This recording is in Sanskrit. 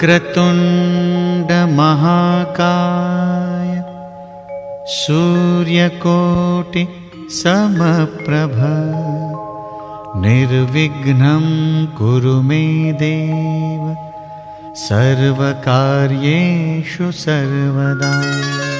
क्रतुण्डमहाकाय सूर्यकोटिसमप्रभ निर्विघ्नं कुरु मे देव। सर्वकार्येषु सर्वदा।